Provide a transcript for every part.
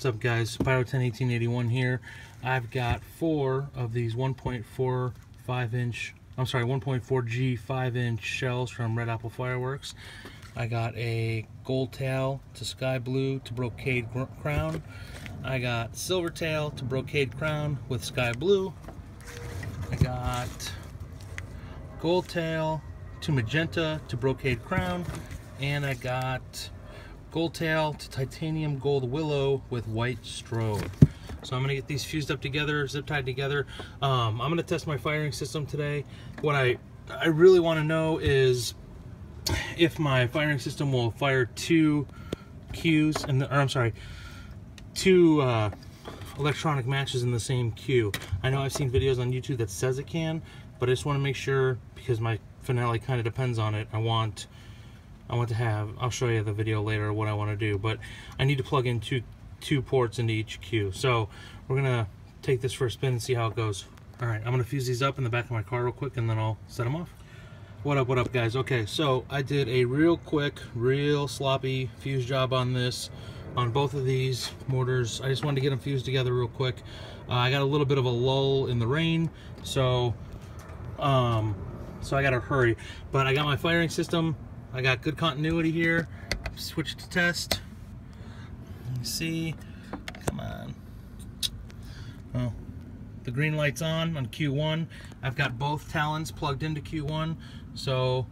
what's up guys? Pyro101881 here. I've got four of these 1.45 inch, I'm sorry, 1.4G 5 inch shells from Red Apple Fireworks. I got a gold tail to sky blue to brocade crown. I got silver tail to brocade crown with sky blue. I got gold tail to magenta to brocade crown. And I got gold tail to titanium gold willow with white strobe. So I'm gonna get these fused up together, zip tied together. Um, I'm gonna test my firing system today. What I, I really wanna know is if my firing system will fire two cues, and or I'm sorry, two uh, electronic matches in the same cue. I know I've seen videos on YouTube that says it can, but I just wanna make sure, because my finale kind of depends on it, I want I want to have, I'll show you the video later what I want to do, but I need to plug in two, two ports into each cue. So we're going to take this for a spin and see how it goes. All right, I'm going to fuse these up in the back of my car real quick and then I'll set them off. What up, what up guys? Okay, so I did a real quick, real sloppy fuse job on this, on both of these mortars. I just wanted to get them fused together real quick. Uh, I got a little bit of a lull in the rain, so um, so I gotta hurry. But I got my firing system I got good continuity here. Switch to test. You see, come on. Oh, the green light's on on Q1. I've got both talons plugged into Q1, so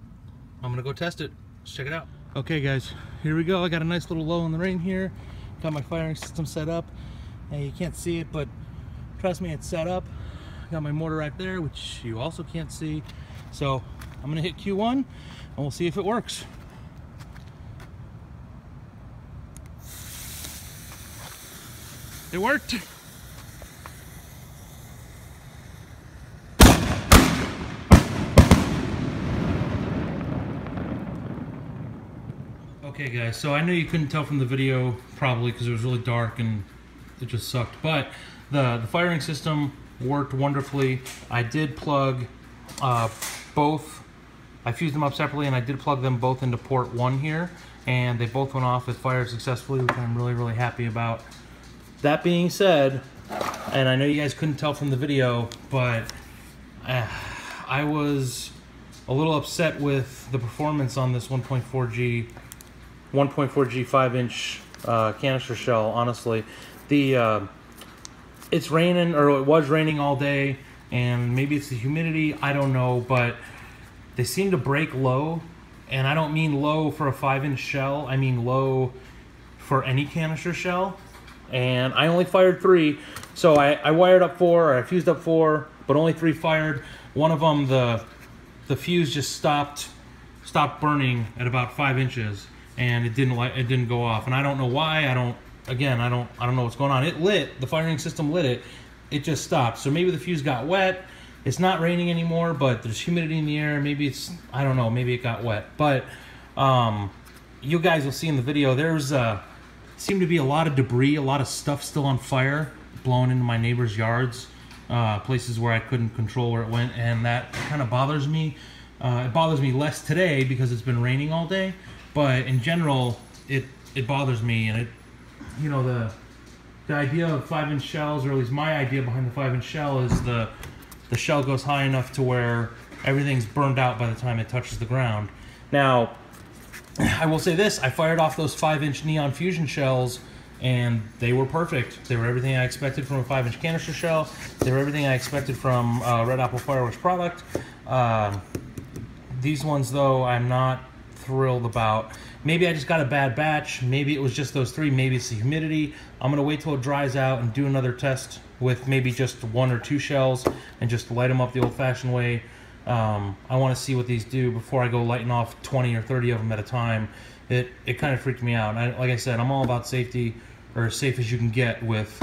I'm gonna go test it. Let's check it out. Okay guys, here we go. I got a nice little low in the rain here. Got my firing system set up. And you can't see it, but trust me, it's set up. Got my mortar right there, which you also can't see. So I'm gonna hit Q1 and we'll see if it works. It worked. Okay guys, so I know you couldn't tell from the video probably because it was really dark and it just sucked, but the, the firing system worked wonderfully. I did plug uh, both I fused them up separately and I did plug them both into port one here and they both went off. It fired successfully, which I'm really, really happy about. That being said, and I know you guys couldn't tell from the video, but uh, I was a little upset with the performance on this 1.4G 1.4G 5 inch uh, canister shell, honestly. The uh, It's raining, or it was raining all day, and maybe it's the humidity, I don't know, but they seem to break low, and I don't mean low for a five inch shell, I mean low for any canister shell. And I only fired three, so I, I wired up four, or I fused up four, but only three fired. One of them, the the fuse just stopped stopped burning at about five inches, and it didn't like it didn't go off. And I don't know why. I don't. Again, I don't I don't know what's going on. It lit. The firing system lit it. It just stopped. So maybe the fuse got wet it's not raining anymore, but there's humidity in the air. Maybe it's, I don't know, maybe it got wet. But um, you guys will see in the video, there's uh, seemed to be a lot of debris, a lot of stuff still on fire, blowing into my neighbor's yards, uh, places where I couldn't control where it went, and that kind of bothers me. Uh, it bothers me less today because it's been raining all day, but in general, it it bothers me, and it, you know, the the idea of five inch shells, or at least my idea behind the five inch shell, is the the shell goes high enough to where everything's burned out by the time it touches the ground. Now, I will say this, I fired off those 5-inch Neon Fusion shells and they were perfect. They were everything I expected from a 5-inch canister shell. They were everything I expected from a Red Apple Fireworks product. Um, these ones, though, I'm not thrilled about. Maybe I just got a bad batch. Maybe it was just those three. Maybe it's the humidity. I'm going to wait till it dries out and do another test with maybe just one or two shells and just light them up the old-fashioned way. Um, I want to see what these do before I go lighting off 20 or 30 of them at a time. It it kind of freaked me out. I, like I said, I'm all about safety, or as safe as you can get with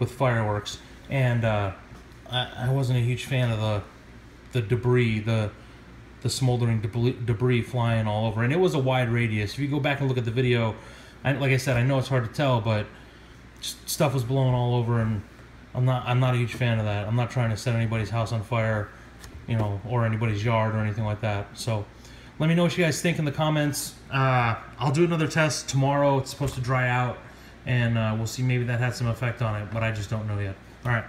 with fireworks. And uh, I, I wasn't a huge fan of the the debris, the the smoldering debris, flying all over. And it was a wide radius. If you go back and look at the video, I, like I said, I know it's hard to tell, but stuff was blowing all over and I'm not I'm not a huge fan of that. I'm not trying to set anybody's house on fire, you know, or anybody's yard or anything like that. So let me know what you guys think in the comments. Uh, I'll do another test tomorrow. It's supposed to dry out and uh, we'll see maybe that had some effect on it, but I just don't know yet. All right.